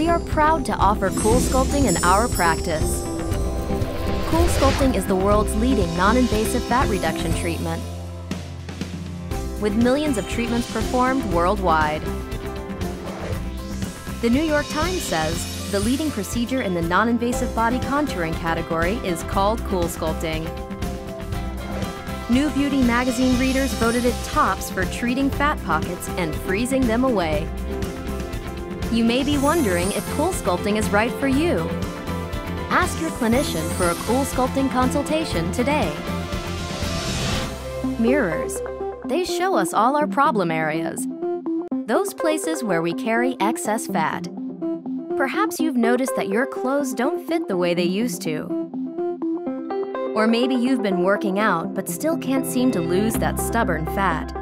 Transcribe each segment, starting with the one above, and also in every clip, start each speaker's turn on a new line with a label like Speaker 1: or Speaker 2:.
Speaker 1: we are proud to offer Cool Sculpting in our practice. Cool Sculpting is the world's leading non-invasive fat reduction treatment with millions of treatments performed worldwide. The New York Times says the leading procedure in the non-invasive body contouring category is called Cool Sculpting. New Beauty magazine readers voted it tops for treating fat pockets and freezing them away. You may be wondering if Cool Sculpting is right for you. Ask your clinician for a Cool Sculpting consultation today. Mirrors they show us all our problem areas, those places where we carry excess fat. Perhaps you've noticed that your clothes don't fit the way they used to. Or maybe you've been working out but still can't seem to lose that stubborn fat.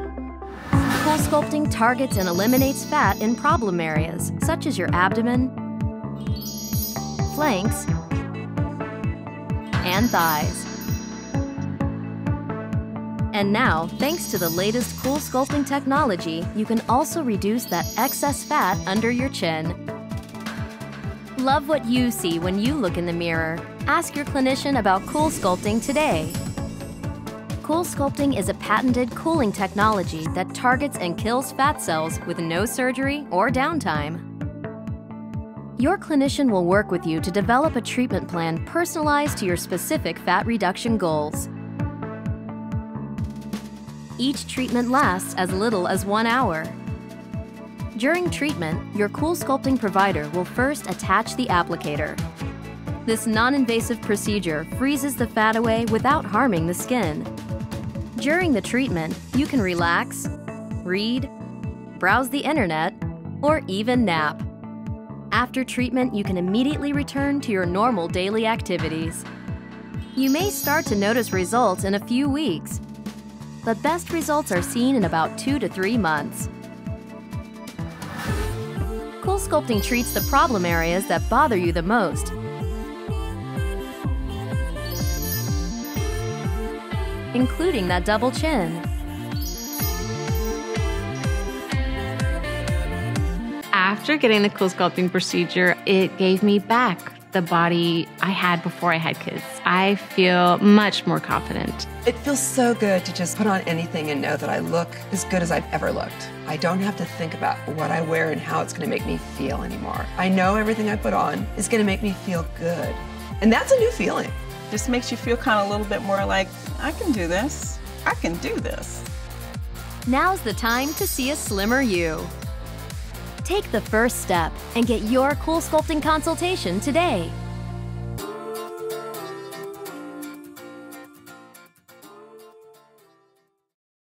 Speaker 1: Sculpting targets and eliminates fat in problem areas, such as your abdomen, flanks, and thighs. And now, thanks to the latest cool sculpting technology, you can also reduce that excess fat under your chin. Love what you see when you look in the mirror. Ask your clinician about Cool Sculpting today. Cool Sculpting is a patented cooling technology that targets and kills fat cells with no surgery or downtime. Your clinician will work with you to develop a treatment plan personalized to your specific fat reduction goals. Each treatment lasts as little as one hour. During treatment, your Cool Sculpting provider will first attach the applicator. This non-invasive procedure freezes the fat away without harming the skin. During the treatment, you can relax, read, browse the internet, or even nap. After treatment, you can immediately return to your normal daily activities. You may start to notice results in a few weeks, but best results are seen in about two to three months. Cool Sculpting treats the problem areas that bother you the most. Including that double chin.
Speaker 2: After getting the Cool Sculpting procedure, it gave me back the body I had before I had kids. I feel much more confident.
Speaker 3: It feels so good to just put on anything and know that I look as good as I've ever looked. I don't have to think about what I wear and how it's going to make me feel anymore. I know everything I put on is going to make me feel good. And that's a new feeling.
Speaker 4: Just makes you feel kind of a little bit more like, I can do this. I can do this.
Speaker 1: Now's the time to see a slimmer you. Take the first step and get your cool sculpting consultation today.